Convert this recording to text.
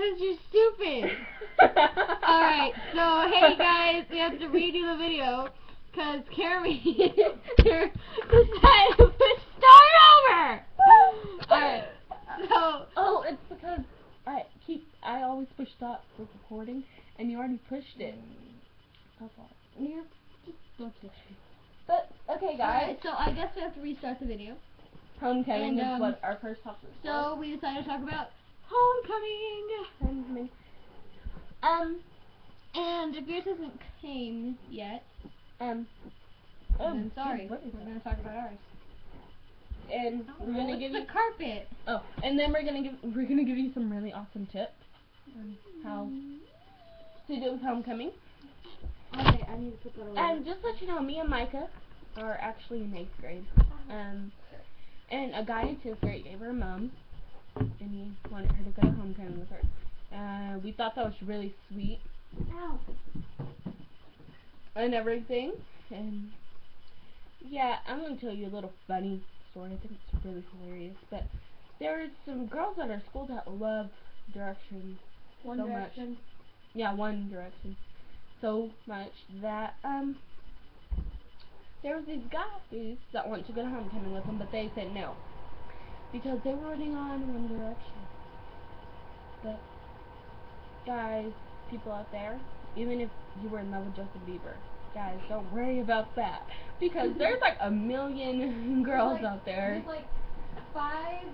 Because you're stupid. Alright, so hey guys, we have to redo the video because Carrie decided to push start over. Alright, so Oh, it's because I keep I always push stop for recording, and you already pushed it. All. you're just don't touch me. But okay, guys, Alright, so I guess we have to restart the video. homecoming and, is um, what our first topic. So we decided to talk about homecoming. homecoming. Um, And if yours hasn't came yet, um. sorry, geez, what is we're gonna talk about ours. And we're gonna Oh, give you the carpet. oh, and then we're gonna give we're gonna give you some really awesome tips on how to do with homecoming. Okay, I need to put that away. And just let you know, me and Micah are actually in eighth grade. Um, and a guy in tenth grade gave her a mom, he wanted her to go to homecoming with her. Uh, we thought that was really sweet Ow. and everything. And yeah, I'm gonna tell you a little funny story. I think it's really hilarious. But there were some girls at our school that love Direction One so much. Yeah, One Direction so much that um there was these guys that wanted to go to homecoming with them, but they said no because they were running on One Direction. But guys, people out there, even if you were in love with Justin Bieber, guys, don't worry about that because there's like a million girls like- out there. There's like five